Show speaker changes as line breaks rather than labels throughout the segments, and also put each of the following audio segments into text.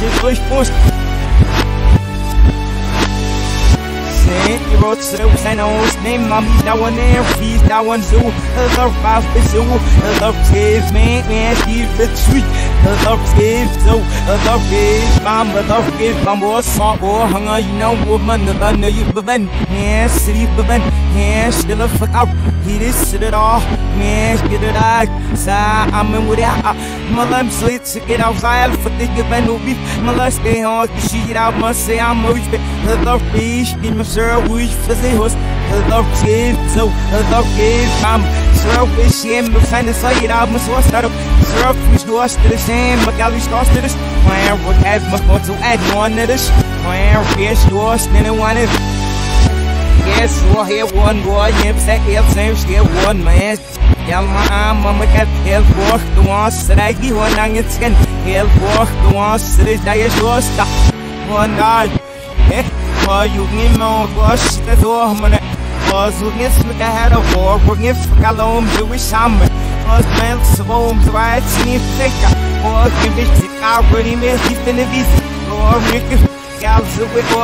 Durchbruchs. ten euro sales and name mommy that one and fees that one zoo the rough is you the kids man man keep the tree the love is so the love is mama the love is mama or smart or hunger you know woman the love you been yeah city been yeah still a fuck out he this shit at all man get it out so I'm in with that uh, mother I'm to get outside for the given who my last day on she get out must say I'm always the love is in my wish for the host the kid so the kid I'm sure wish him to find the side out my source start up sure wish to us to the same but gal wish to this my what has my going to add on to this wish to us then I wanted Yes, we'll hear one boy, yep, say, yep, same shit, one man. Yell my arm, mama cat, hell walk the one, so I give one on your skin. Hell walk the one, so this day is your stuff. One night, eh, for you need more, wash the door, man. Was looking look ahead of war, working for Calom, Jewish summer. Was meant to bones, right, sneak thicker. Was convicted, I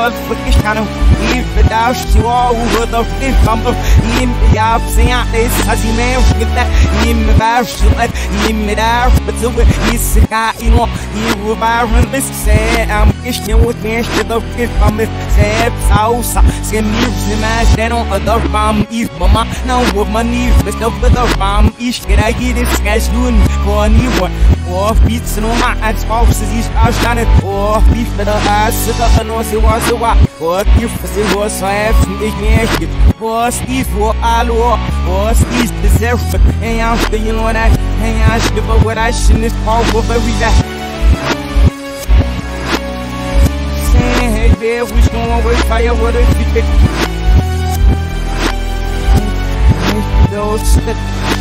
already made it he's I'm a no my spouses is outstanding or beef for the ass ka ano si wa si wa What if si wa sa f ni ni ki Was if wa alo Was the self and I'm feeling what I and I should but what I shouldn't all for every day Saying hey there we going with fire what if pick Those that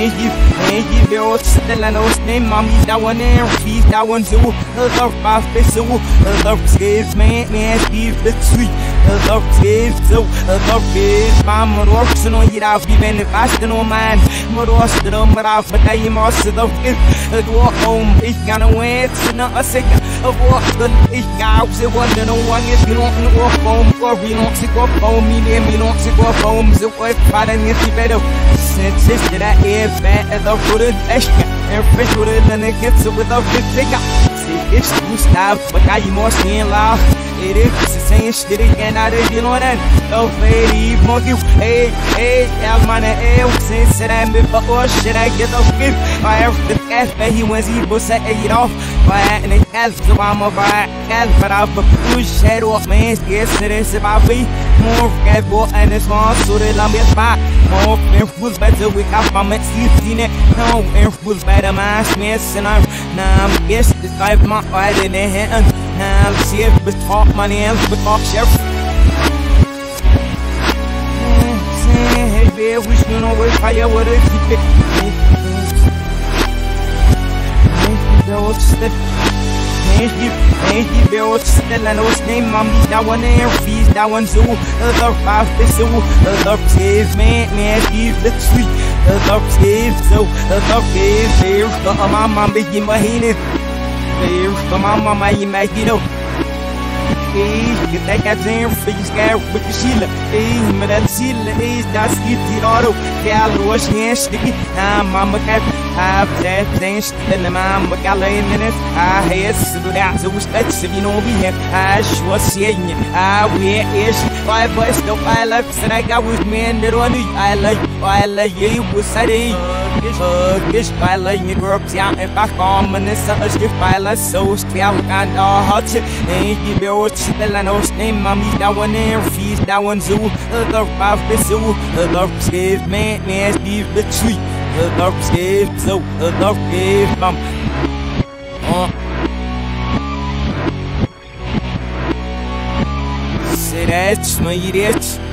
Thank you, thank you, Bill. Still, I know his name, mommy. That one there, fees, that one too. The love, my face, so the love scares, man, man, Steve, the sweet. The love scares, so the love is mama. Works on you, I've been if I still on mine. But what's the number of the day, master of it? The walk home, ich gonna wait, so not a second. Of what the ich so what the no one is, you don't know home, or we don't see what home, me, then we don't see what home, so what, I don't get you better. It's that is bad as a rooted extra. And fish with it, and it gets it with a big figure. See, it's too style, but now you more seeing loud. It is same shit again, I did you know that. Oh, lady, monkey, hey, hey, yeah, man, hey, since that I'm before shit, I get the gift. I have the cat, but he was evil, set it off. But and it has so I'm a buy, cat, but I've a head off, man, yes, it is about me. More cat, boy, and it's one, so that I'm a spot. More was better, we got my mess, you seen it. No, was better, my smith, and I'm now I'm guess this life, my fight in the. Now, see if it's talk money and with talk sheriff. Hey, baby, we should know where fire would it keep it. Thank you, thank you, Bill. Still, I know his name, mommy. That one there, fees, that one zoo. The five, the zoo. The save, man, man, give the sweet. The save, so the save, there's the mama, making my hand. There's the mama, my imagine. Ei, que tem que dizer, fez que é o que chila. Ei, mas a chila, ei, da skit tirado. Que a lua enche de a mama quer. A fé tem estela, mama que ela é menes. A esse do das os pets se vi no bi. A sua senha, a we is. Vai vai still I love said I got with me and on I like I like you was said Gish baila in Europe, yeah, if I come and it's a gift baila, so still and all hot. And you be what you tell and host name, mommy, that one there, fees, that one zoo, the five the zoo, the save man, Steve the tree, the save, so the save, mom. Uh. That's my idiot.